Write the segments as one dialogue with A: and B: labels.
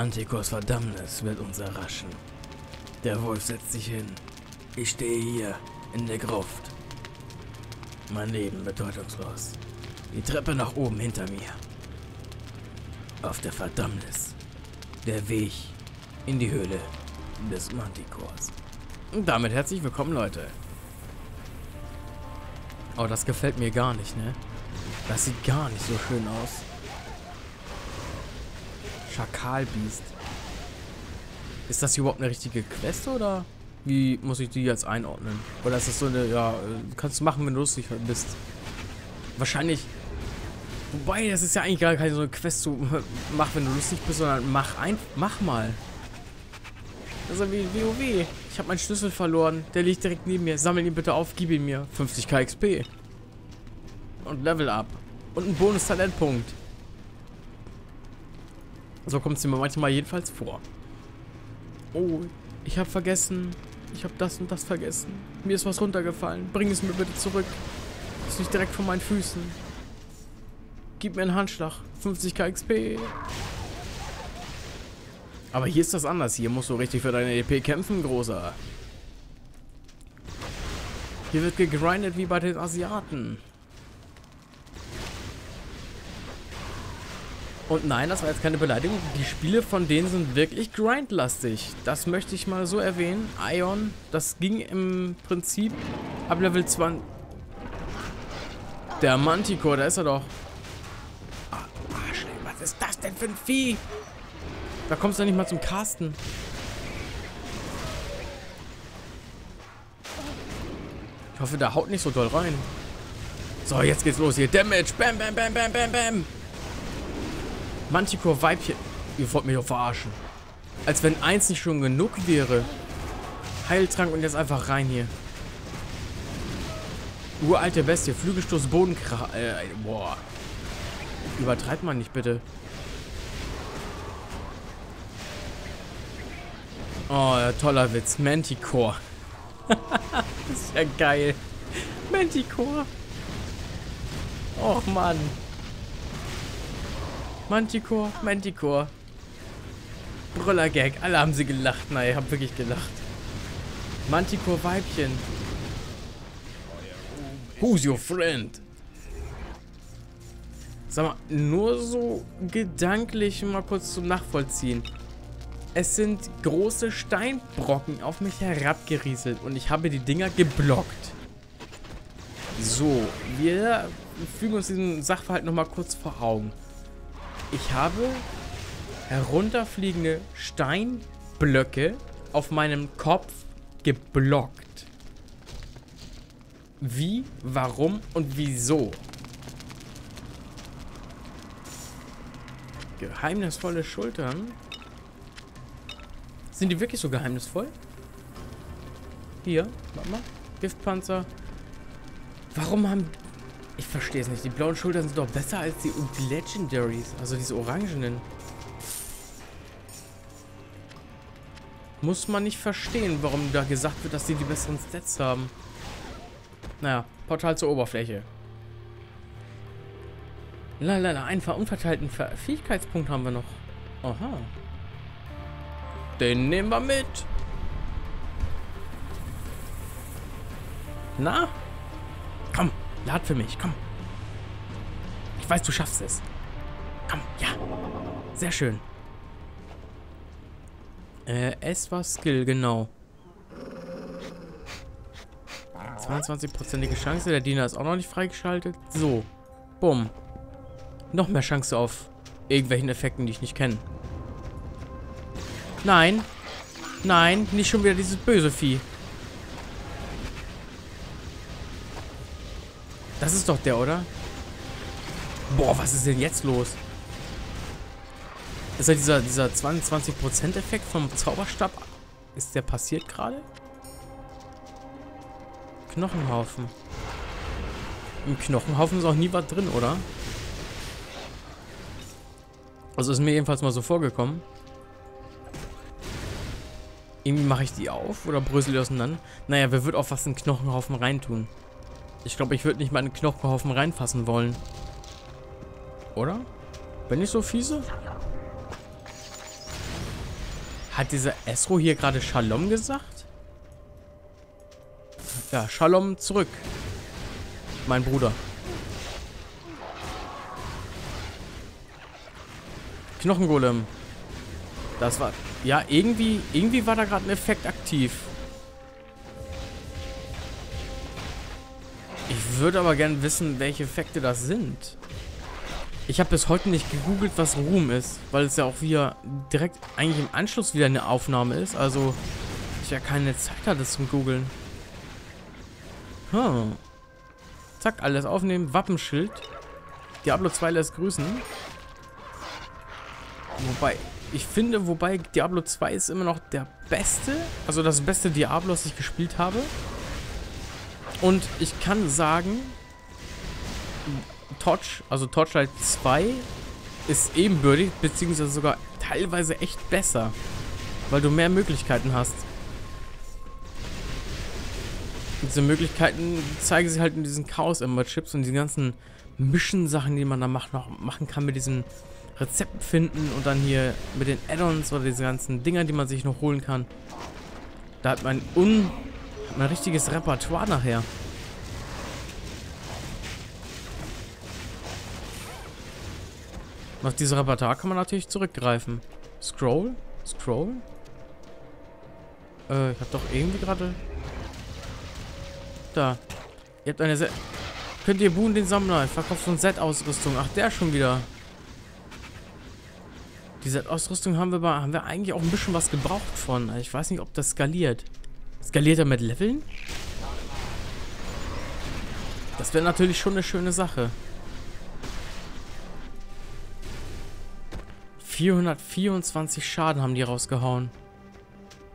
A: Manticores Verdammnis wird uns erraschen. Der Wolf setzt sich hin. Ich stehe hier, in der Gruft. Mein Leben bedeutungslos. Die Treppe nach oben hinter mir. Auf der Verdammnis. Der Weg in die Höhle des Manticores. Und damit herzlich willkommen, Leute. Oh, das gefällt mir gar nicht, ne? Das sieht gar nicht so schön aus. Schakalbiest. Ist das hier überhaupt eine richtige Quest oder wie muss ich die jetzt einordnen? Oder ist das so eine, ja, kannst du machen, wenn du lustig bist. Wahrscheinlich. Wobei, das ist ja eigentlich gar keine so eine Quest, so mach, wenn du lustig bist, sondern mach ein, mach mal. Ist wie WoW. Ich habe meinen Schlüssel verloren. Der liegt direkt neben mir. Sammel ihn bitte auf, gib ihn mir. 50k XP. Und Level up. Und ein Bonus-Talentpunkt. So kommt es mir manchmal jedenfalls vor. Oh, ich habe vergessen. Ich habe das und das vergessen. Mir ist was runtergefallen. Bring es mir bitte zurück. Ist nicht direkt vor meinen Füßen. Gib mir einen Handschlag. 50k XP. Aber hier ist das anders. Hier musst du richtig für deine EP kämpfen, Großer. Hier wird gegrindet wie bei den Asiaten. Und nein, das war jetzt keine Beleidigung. Die Spiele von denen sind wirklich grindlastig. Das möchte ich mal so erwähnen. Ion, das ging im Prinzip ab Level 20. Der Manticore, da ist er doch. Ah, Arschlein, was ist das denn für ein Vieh? Da kommst du nicht mal zum Casten. Ich hoffe, der haut nicht so doll rein. So, jetzt geht's los hier. Damage. Bam, bam, bam, bam, bam, bam. Manticore Weibchen. Ihr wollt mich doch verarschen. Als wenn eins nicht schon genug wäre. Heiltrank und jetzt einfach rein hier. Uralte Bestie. Flügelstoß, Bodenkra... Äh, boah. Übertreibt man nicht, bitte. Oh, toller Witz. Manticore. das ist ja geil. Manticore. Och, Mann. Manticore, Manticore. Brüller-Gag. Alle haben sie gelacht. Nein, ich hab wirklich gelacht. Manticore-Weibchen. Who's your friend? Sag mal, nur so gedanklich mal kurz zum Nachvollziehen. Es sind große Steinbrocken auf mich herabgerieselt und ich habe die Dinger geblockt. So, wir fügen uns diesen Sachverhalt nochmal kurz vor Augen. Ich habe herunterfliegende Steinblöcke auf meinem Kopf geblockt. Wie, warum und wieso? Geheimnisvolle Schultern. Sind die wirklich so geheimnisvoll? Hier, warte mal. Giftpanzer. Warum haben ich verstehe es nicht. Die blauen Schultern sind doch besser als die Legendaries. Also diese orangenen. Muss man nicht verstehen, warum da gesagt wird, dass sie die besseren Stats haben. Naja, Portal zur Oberfläche. Lalala, einen verunverteilten Ver Fähigkeitspunkt haben wir noch. Aha. Den nehmen wir mit. Na? Lad für mich, komm. Ich weiß, du schaffst es. Komm, ja. Sehr schön. Äh, S war Skill, genau. 22%ige Chance. Der Diener ist auch noch nicht freigeschaltet. So. Bumm. Noch mehr Chance auf irgendwelchen Effekten, die ich nicht kenne. Nein. Nein, nicht schon wieder dieses böse Vieh. Das ist doch der, oder? Boah, was ist denn jetzt los? Ist ja dieser, dieser 22% Effekt vom Zauberstab. Ist der passiert gerade? Knochenhaufen. Im Knochenhaufen ist auch nie was drin, oder? Also ist mir jedenfalls mal so vorgekommen. Irgendwie mache ich die auf oder brösel die auseinander. Naja, wer wird auf was in Knochenhaufen reintun? Ich glaube, ich würde nicht mal einen Knochenhaufen reinfassen wollen. Oder? Bin ich so fiese? Hat dieser Esro hier gerade Shalom gesagt? Ja, Shalom zurück. Mein Bruder. Knochengolem. Das war... Ja, irgendwie, irgendwie war da gerade ein Effekt aktiv. Würde aber gerne wissen, welche Effekte das sind. Ich habe bis heute nicht gegoogelt, was Ruhm ist, weil es ja auch wieder direkt eigentlich im Anschluss wieder eine Aufnahme ist. Also ich ja keine Zeit hatte zum Googeln. Hm. Zack, alles aufnehmen. Wappenschild. Diablo 2 lässt grüßen. Wobei, ich finde, wobei Diablo 2 ist immer noch der beste, also das beste Diablo, das ich gespielt habe. Und ich kann sagen, Torch, also Torchlight 2 ist ebenbürtig, beziehungsweise sogar teilweise echt besser, weil du mehr Möglichkeiten hast. Diese Möglichkeiten zeigen sich halt in diesen Chaos Ember Chips und die ganzen Mischen-Sachen, die man da macht, machen kann mit diesen Rezept finden und dann hier mit den Add-ons oder diese ganzen Dinger, die man sich noch holen kann. Da hat man un ein richtiges Repertoire nachher. Auf diese Repertoire kann man natürlich zurückgreifen. Scroll? Scroll? Äh, ich hab doch irgendwie gerade... Da. Ihr habt eine Set... Könnt ihr buhen den Sammler? Ich verkaufe so ein Set-Ausrüstung. Ach, der schon wieder. Diese Ausrüstung haben wir, bei, haben wir eigentlich auch ein bisschen was gebraucht von. Ich weiß nicht, ob das skaliert. Skaliert er mit Leveln? Das wäre natürlich schon eine schöne Sache. 424 Schaden haben die rausgehauen.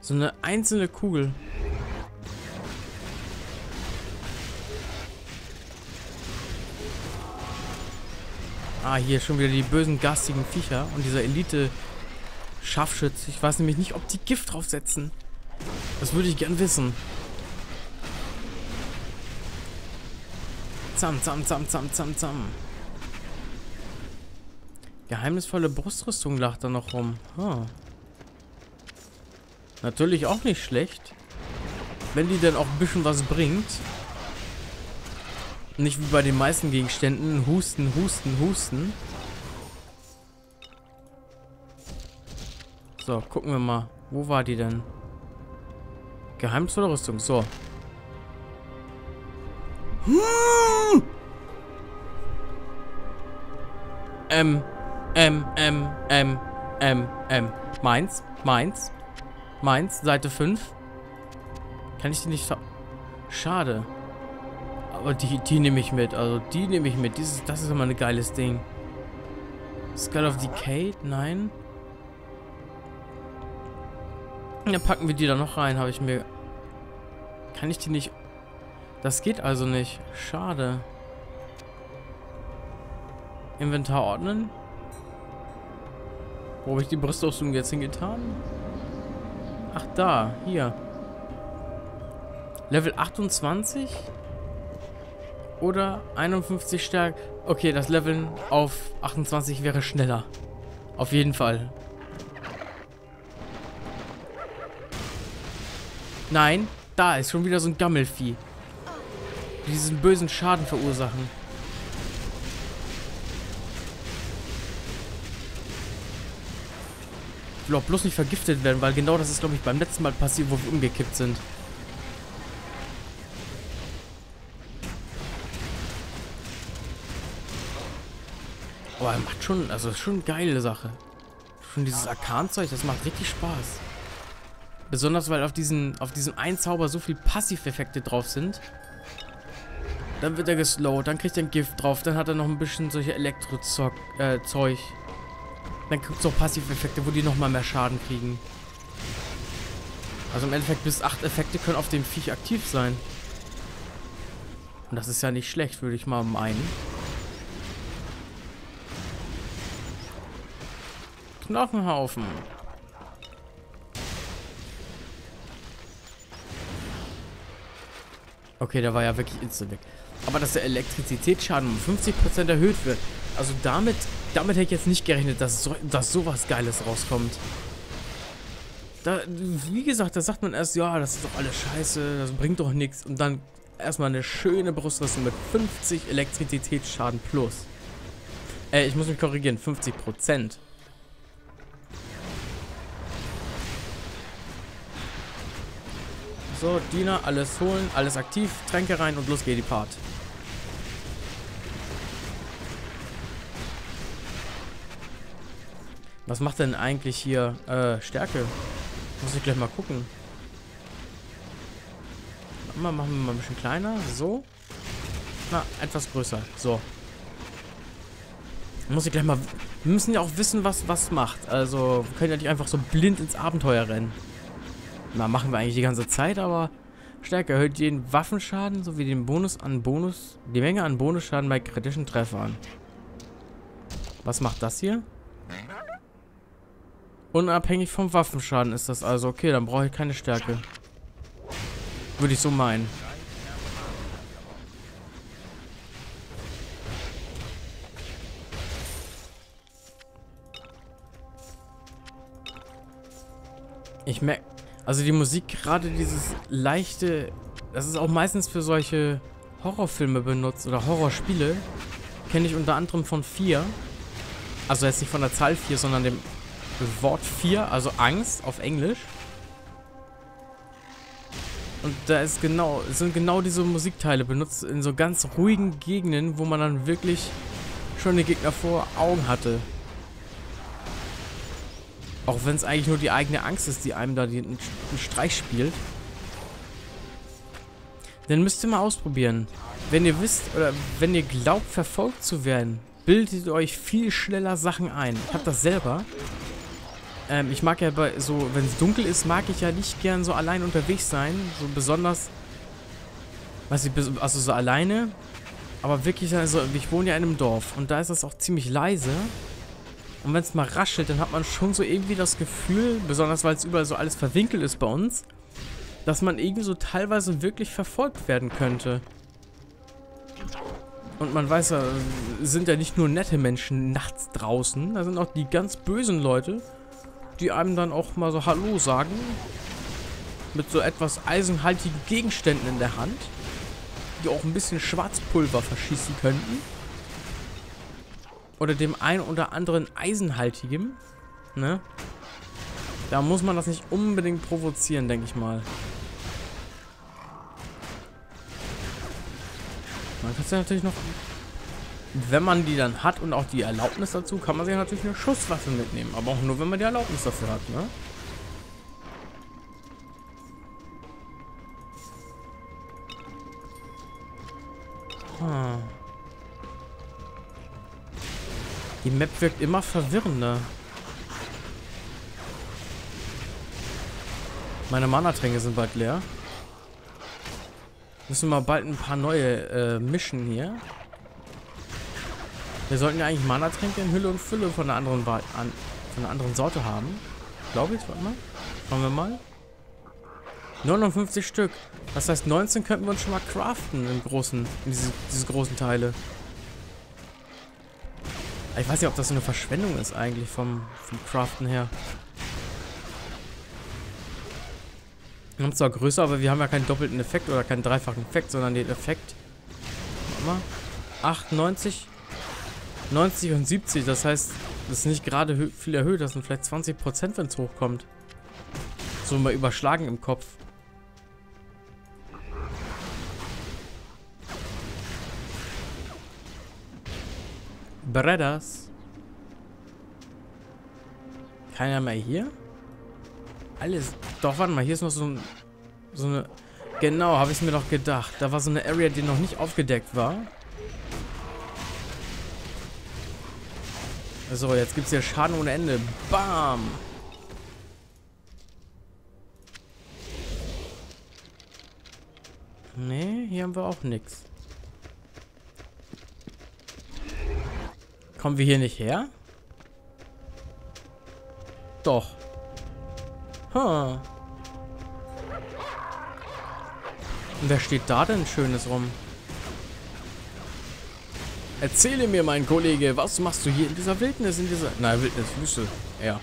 A: So eine einzelne Kugel. Ah, hier schon wieder die bösen, garstigen Viecher und dieser Elite-Scharfschütz. Ich weiß nämlich nicht, ob die Gift draufsetzen. Das würde ich gern wissen. Zam, zam, zam, zam, zam, zam. Geheimnisvolle Brustrüstung lacht da noch rum. Huh. Natürlich auch nicht schlecht. Wenn die dann auch ein bisschen was bringt. Nicht wie bei den meisten Gegenständen. Husten, husten, husten. So, gucken wir mal. Wo war die denn? Geheimnisvolle Rüstung. So. Ähm, ähm, ähm, ähm, ähm, ähm. Meins, meins, meins, Seite 5. Kann ich die nicht... Schade. Aber die, die nehme ich mit. Also die nehme ich mit. Dieses, das ist immer ein geiles Ding. Skull of Decay? Nein. Dann packen wir die da noch rein, habe ich mir... Kann ich die nicht... Das geht also nicht. Schade. Inventar ordnen. Wo habe ich die Brüstausrüstung jetzt hingetan? Ach, da. Hier. Level 28? Oder 51 Stärke. Okay, das Leveln auf 28 wäre schneller. Auf jeden Fall. Nein, da ist schon wieder so ein Gammelvieh. Die diesen bösen Schaden verursachen. Ich will auch bloß nicht vergiftet werden, weil genau das ist, glaube ich, beim letzten Mal passiert, wo wir umgekippt sind. Aber er macht schon, also schon eine geile Sache. Schon dieses Arkan-Zeug, das macht richtig Spaß. Besonders, weil auf diesen, auf diesem einen Zauber so viel Passiveffekte drauf sind. Dann wird er geslowt, dann kriegt er ein Gift drauf, dann hat er noch ein bisschen solche Elektro-Zeug. Äh, dann gibt es auch Passiveffekte, wo die nochmal mehr Schaden kriegen. Also im Endeffekt bis acht Effekte können auf dem Viech aktiv sein. Und das ist ja nicht schlecht, würde ich mal meinen. Knochenhaufen. Okay, der war ja wirklich instant weg. Aber dass der Elektrizitätsschaden um 50% erhöht wird. Also damit, damit hätte ich jetzt nicht gerechnet, dass, so, dass sowas Geiles rauskommt. Da, wie gesagt, da sagt man erst, ja, das ist doch alles scheiße, das bringt doch nichts. Und dann erstmal eine schöne Brustrüstung mit 50 Elektrizitätsschaden plus. Äh, ich muss mich korrigieren, 50 So, Diener, alles holen, alles aktiv, Tränke rein und los geht die Part. Was macht denn eigentlich hier äh, Stärke? Muss ich gleich mal gucken. Mal machen wir mal ein bisschen kleiner. So. Na, etwas größer. So. Muss ich gleich mal... Wir müssen ja auch wissen, was was macht. Also, wir können ja nicht einfach so blind ins Abenteuer rennen. Na, machen wir eigentlich die ganze Zeit, aber Stärke erhöht den Waffenschaden sowie den Bonus an Bonus, die Menge an Bonusschaden bei kritischen Treffern. Was macht das hier? Unabhängig vom Waffenschaden ist das also. Okay, dann brauche ich keine Stärke. Würde ich so meinen. Ich merke, also die Musik, gerade dieses leichte, das ist auch meistens für solche Horrorfilme benutzt oder Horrorspiele. Kenne ich unter anderem von 4. Also jetzt nicht von der Zahl 4, sondern dem Wort 4, also Angst auf Englisch. Und da ist genau, sind genau diese Musikteile benutzt in so ganz ruhigen Gegenden, wo man dann wirklich schon den Gegner vor Augen hatte. Auch wenn es eigentlich nur die eigene Angst ist, die einem da den, Streich spielt. Dann müsst ihr mal ausprobieren. Wenn ihr wisst, oder wenn ihr glaubt, verfolgt zu werden, bildet euch viel schneller Sachen ein. Ich habe das selber. Ähm, ich mag ja bei so, wenn es dunkel ist, mag ich ja nicht gern so allein unterwegs sein. So besonders, weiß ich, also so alleine. Aber wirklich, also ich wohne ja in einem Dorf und da ist das auch ziemlich leise. Und wenn es mal raschelt, dann hat man schon so irgendwie das Gefühl, besonders weil es überall so alles verwinkelt ist bei uns, dass man irgendwie so teilweise wirklich verfolgt werden könnte. Und man weiß ja, sind ja nicht nur nette Menschen nachts draußen, da sind auch die ganz bösen Leute, die einem dann auch mal so Hallo sagen. Mit so etwas eisenhaltigen Gegenständen in der Hand, die auch ein bisschen Schwarzpulver verschießen könnten oder dem einen oder anderen Eisenhaltigem, ne? Da muss man das nicht unbedingt provozieren, denke ich mal. Man kann es ja natürlich noch, wenn man die dann hat und auch die Erlaubnis dazu, kann man sich natürlich eine Schusswaffe mitnehmen. Aber auch nur, wenn man die Erlaubnis dafür hat, ne? Die Map wirkt immer verwirrender. Meine Mana-Tränke sind bald leer. Müssen wir bald ein paar neue äh, mischen hier. Wir sollten ja eigentlich Mana-Tränke in Hülle und Fülle von einer anderen, an, von einer anderen Sorte haben. Glaube ich, warte mal. Schauen wir mal. 59 Stück. Das heißt, 19 könnten wir uns schon mal craften im großen, in diese, diese großen Teile. Ich weiß nicht, ob das so eine Verschwendung ist eigentlich vom, vom Craften her. Wir haben zwar größer, aber wir haben ja keinen doppelten Effekt oder keinen dreifachen Effekt, sondern den Effekt. Warte mal. 98, 90 und 70. Das heißt, das ist nicht gerade viel erhöht. Das sind vielleicht 20%, wenn es hochkommt. So mal überschlagen im Kopf. Bredders. Keiner mehr hier? Alles. Doch, warte mal, hier ist noch so, ein, so eine... Genau, habe ich mir doch gedacht. Da war so eine Area, die noch nicht aufgedeckt war. So, jetzt gibt es hier Schaden ohne Ende. Bam! Nee, hier haben wir auch nichts. Kommen wir hier nicht her? Doch. Huh. Und wer steht da denn Schönes rum? Erzähle mir, mein Kollege, was machst du hier in dieser Wildnis, in dieser... Nein, Wildnis, Wüste. Ja.